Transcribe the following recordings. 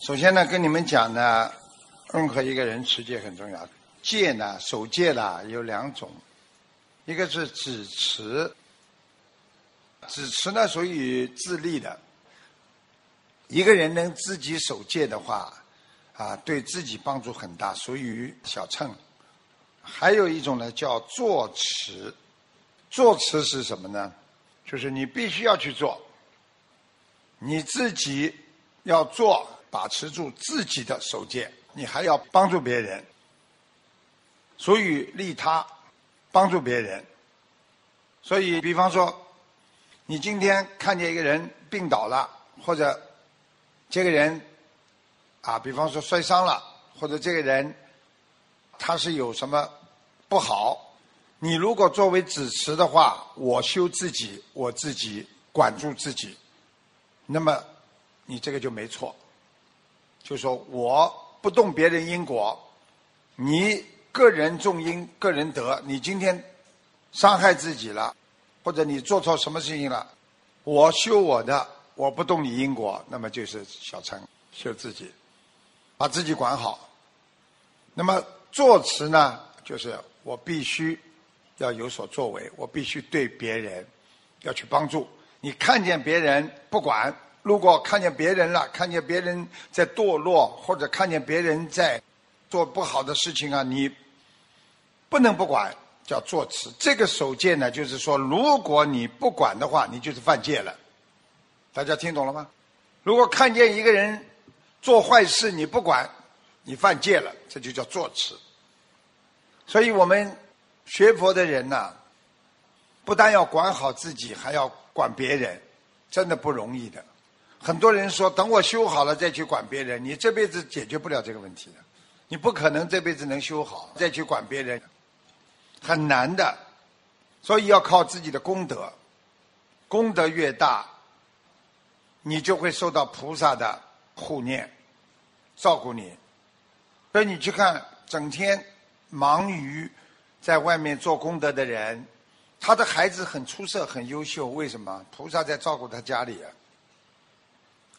首先呢，跟你们讲呢，任何一个人持戒很重要。戒呢，守戒呢有两种，一个是止持，止持呢属于自立的。一个人能自己守戒的话，啊，对自己帮助很大，属于小乘。还有一种呢，叫坐持。坐持是什么呢？就是你必须要去做，你自己要做。把持住自己的手戒，你还要帮助别人，所以利他，帮助别人。所以，比方说，你今天看见一个人病倒了，或者这个人啊，比方说摔伤了，或者这个人他是有什么不好，你如果作为子持的话，我修自己，我自己管住自己，那么你这个就没错。就说我不动别人因果，你个人种因，个人得。你今天伤害自己了，或者你做错什么事情了，我修我的，我不动你因果，那么就是小乘修自己，把自己管好。那么作词呢，就是我必须要有所作为，我必须对别人要去帮助。你看见别人不管。如果看见别人了，看见别人在堕落，或者看见别人在做不好的事情啊，你不能不管，叫作持。这个守戒呢，就是说，如果你不管的话，你就是犯戒了。大家听懂了吗？如果看见一个人做坏事，你不管，你犯戒了，这就叫作持。所以我们学佛的人呐，不但要管好自己，还要管别人，真的不容易的。很多人说，等我修好了再去管别人，你这辈子解决不了这个问题的，你不可能这辈子能修好再去管别人，很难的，所以要靠自己的功德，功德越大，你就会受到菩萨的护念，照顾你。所以你去看，整天忙于在外面做功德的人，他的孩子很出色、很优秀，为什么？菩萨在照顾他家里啊。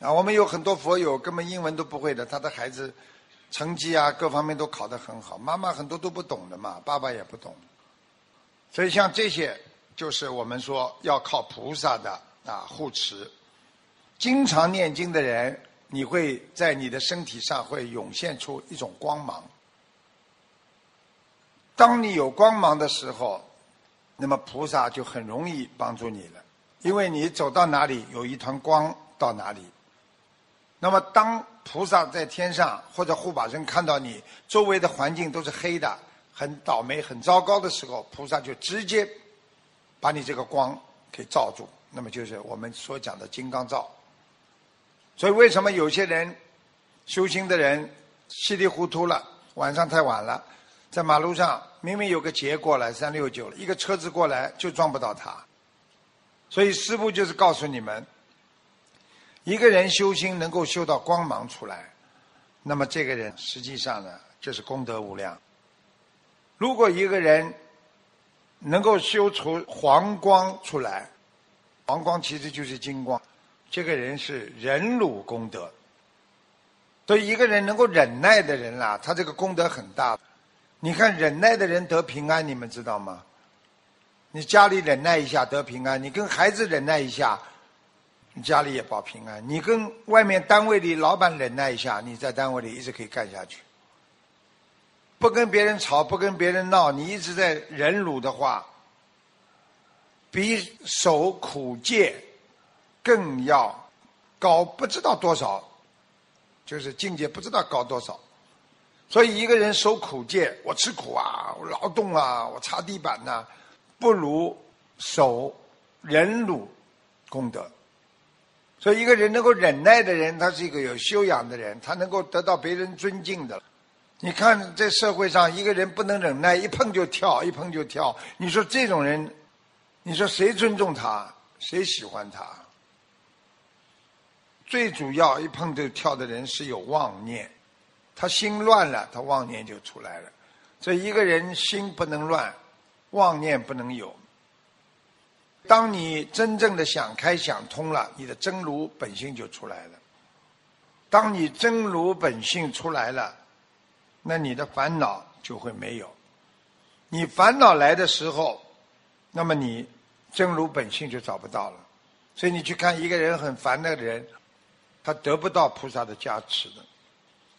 啊，我们有很多佛友根本英文都不会的，他的孩子成绩啊各方面都考得很好，妈妈很多都不懂的嘛，爸爸也不懂，所以像这些就是我们说要靠菩萨的啊护持，经常念经的人，你会在你的身体上会涌现出一种光芒，当你有光芒的时候，那么菩萨就很容易帮助你了，因为你走到哪里有一团光到哪里。那么，当菩萨在天上或者护法神看到你周围的环境都是黑的、很倒霉、很糟糕的时候，菩萨就直接把你这个光给罩住。那么，就是我们所讲的金刚罩。所以，为什么有些人修行的人稀里糊涂了，晚上太晚了，在马路上明明有个劫过来三六九，一个车子过来就撞不到他。所以，师父就是告诉你们。一个人修心能够修到光芒出来，那么这个人实际上呢，就是功德无量。如果一个人能够修出黄光出来，黄光其实就是金光，这个人是忍辱功德。所以一个人能够忍耐的人啦，他这个功德很大。你看忍耐的人得平安，你们知道吗？你家里忍耐一下得平安，你跟孩子忍耐一下。你家里也保平安，你跟外面单位里老板忍耐一下，你在单位里一直可以干下去。不跟别人吵，不跟别人闹，你一直在忍辱的话，比守苦戒更要高不知道多少，就是境界不知道高多少。所以一个人守苦戒，我吃苦啊，我劳动啊，我擦地板呐，不如守忍辱功德。所以，一个人能够忍耐的人，他是一个有修养的人，他能够得到别人尊敬的。你看，在社会上，一个人不能忍耐，一碰就跳，一碰就跳。你说这种人，你说谁尊重他，谁喜欢他？最主要，一碰就跳的人是有妄念，他心乱了，他妄念就出来了。所以，一个人心不能乱，妄念不能有。当你真正的想开想通了，你的真如本性就出来了。当你真如本性出来了，那你的烦恼就会没有。你烦恼来的时候，那么你真如本性就找不到了。所以你去看一个人很烦的人，他得不到菩萨的加持的。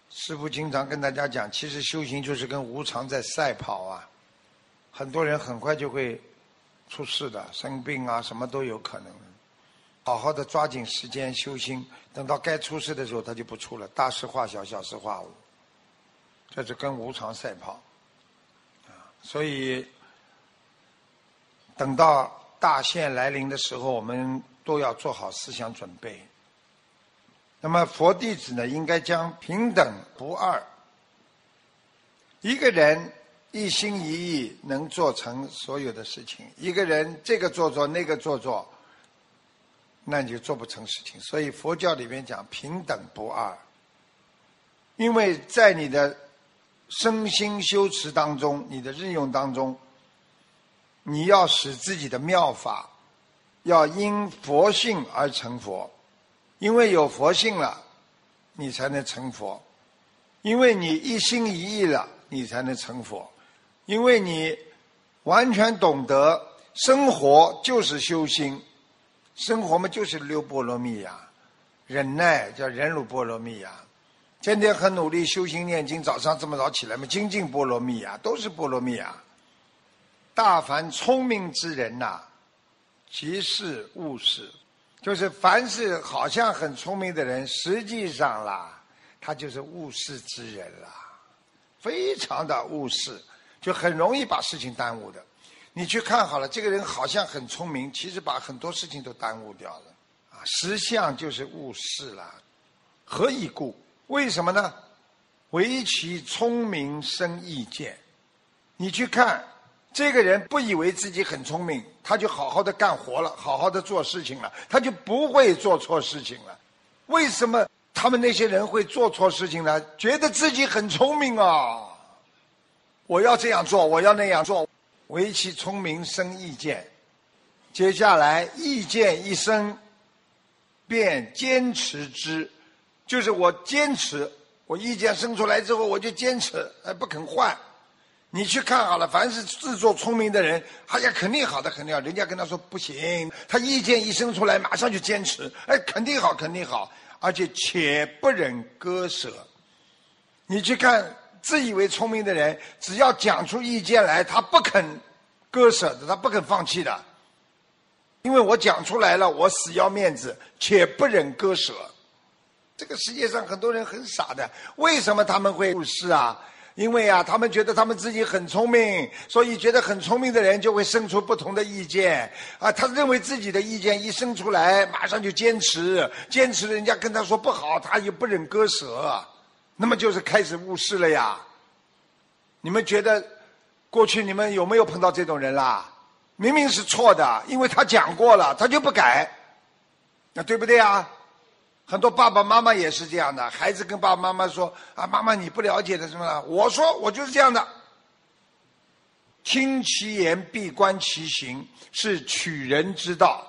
师父经常跟大家讲，其实修行就是跟无常在赛跑啊。很多人很快就会出事的，生病啊，什么都有可能。好好的抓紧时间修心，等到该出事的时候，他就不出了。大事化小，小事化无，这是跟无常赛跑。啊，所以等到大限来临的时候，我们都要做好思想准备。那么佛弟子呢，应该将平等不二，一个人一心一意能做成所有的事情，一个人这个做做那个做做。那你就做不成事情。所以佛教里面讲平等不二，因为在你的身心修持当中，你的日用当中，你要使自己的妙法要因佛性而成佛，因为有佛性了，你才能成佛；因为你一心一意了，你才能成佛；因为你完全懂得生活就是修心。生活嘛，就是六波罗蜜呀，忍耐叫忍辱波罗蜜呀，天天很努力修行念经，早上这么早起来嘛，精进波罗蜜呀，都是波罗蜜呀。大凡聪明之人呐，即是悟事，就是凡是好像很聪明的人，实际上啦，他就是悟事之人啦，非常的悟事，就很容易把事情耽误的。你去看好了，这个人好像很聪明，其实把很多事情都耽误掉了。啊，实相就是误事了。何以故？为什么呢？唯其聪明生意见。你去看，这个人不以为自己很聪明，他就好好的干活了，好好的做事情了，他就不会做错事情了。为什么他们那些人会做错事情呢？觉得自己很聪明啊！我要这样做，我要那样做。唯其聪明生意见，接下来意见一生，便坚持之，就是我坚持，我意见生出来之后，我就坚持，哎，不肯换。你去看好了，凡是自作聪明的人，哎呀，肯定好的，肯定好。人家跟他说不行，他意见一生出来，马上就坚持，哎，肯定好，肯定好，而且且不忍割舍。你去看。自以为聪明的人，只要讲出意见来，他不肯割舍的，他不肯放弃的。因为我讲出来了，我死要面子，且不忍割舍。这个世界上很多人很傻的，为什么他们会误事啊？因为啊，他们觉得他们自己很聪明，所以觉得很聪明的人就会生出不同的意见啊。他认为自己的意见一生出来，马上就坚持，坚持人家跟他说不好，他也不忍割舍。那么就是开始误事了呀！你们觉得过去你们有没有碰到这种人啦？明明是错的，因为他讲过了，他就不改，那对不对啊？很多爸爸妈妈也是这样的，孩子跟爸爸妈妈说：“啊，妈妈你不了解的什么？”我说我就是这样的。听其言必观其行，是取人之道。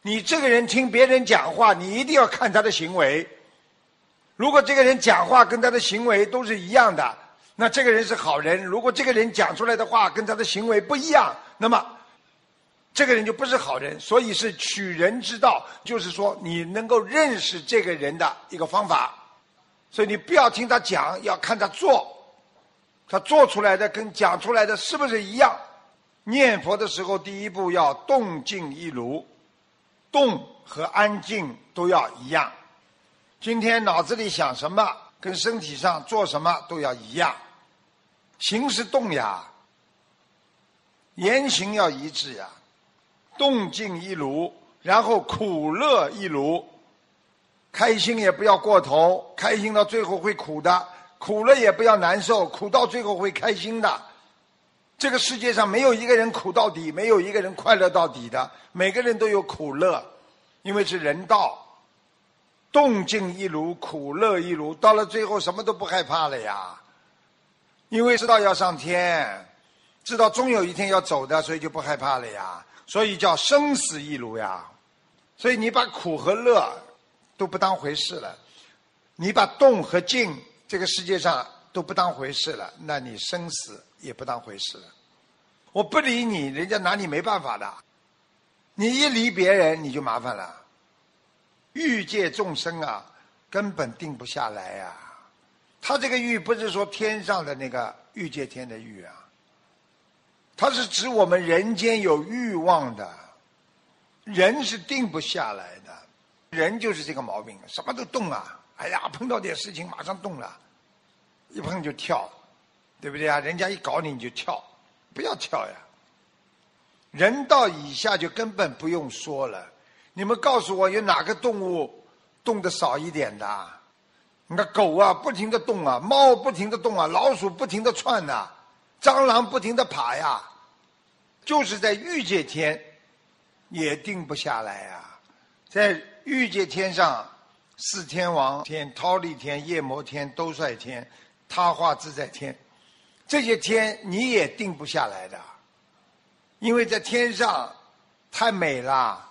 你这个人听别人讲话，你一定要看他的行为。如果这个人讲话跟他的行为都是一样的，那这个人是好人；如果这个人讲出来的话跟他的行为不一样，那么这个人就不是好人。所以是取人之道，就是说你能够认识这个人的一个方法。所以你不要听他讲，要看他做，他做出来的跟讲出来的是不是一样？念佛的时候，第一步要动静一如，动和安静都要一样。今天脑子里想什么，跟身体上做什么都要一样，形是动呀，言行要一致呀，动静一如，然后苦乐一如，开心也不要过头，开心到最后会苦的；苦了也不要难受，苦到最后会开心的。这个世界上没有一个人苦到底，没有一个人快乐到底的，每个人都有苦乐，因为是人道。动静一如，苦乐一如，到了最后什么都不害怕了呀！因为知道要上天，知道终有一天要走的，所以就不害怕了呀。所以叫生死一如呀。所以你把苦和乐都不当回事了。你把动和静这个世界上都不当回事了，那你生死也不当回事了。我不理你，人家拿你没办法的。你一理别人，你就麻烦了。欲界众生啊，根本定不下来呀。他这个欲不是说天上的那个欲界天的欲啊，它是指我们人间有欲望的，人是定不下来的。人就是这个毛病，什么都动啊！哎呀，碰到点事情马上动了，一碰就跳，对不对啊？人家一搞你你就跳，不要跳呀。人到以下就根本不用说了。你们告诉我，有哪个动物动的少一点的？你看狗啊，不停的动啊；猫不停的动啊；老鼠不停的窜呐；蟑螂不停的爬呀。就是在欲界天，也定不下来啊，在。欲界天上，四天王天、忉利天、夜摩天、兜率天、他化自在天，这些天你也定不下来的，因为在天上太美了，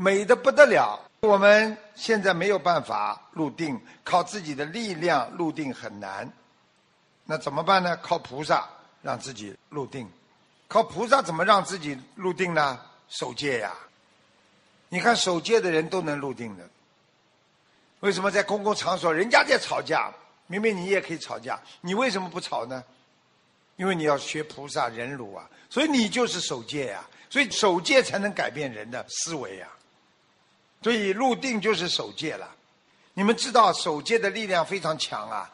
美的不得了。我们现在没有办法入定，靠自己的力量入定很难。那怎么办呢？靠菩萨让自己入定。靠菩萨怎么让自己入定呢？守戒呀。你看守戒的人都能入定的，为什么在公共场所人家在吵架，明明你也可以吵架，你为什么不吵呢？因为你要学菩萨忍辱啊，所以你就是守戒呀，所以守戒才能改变人的思维呀。所以入定就是守戒了。你们知道守戒的力量非常强啊，